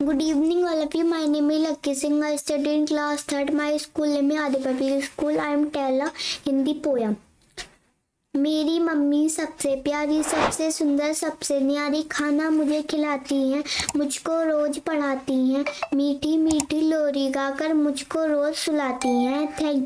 Good evening, all of you. My name is Lucky Singh. I study in class third. My school name is Adi Public School. I am Tella Hindi poem. मेरी mummy सबसे प्यारी सबसे सुंदर सबसे न्यारी खाना मुझे खिलाती हैं मुझको रोज पढ़ाती हैं मीठी मीठी लोरी गाकर मुझको रोज सुलाती हैं थैंक यू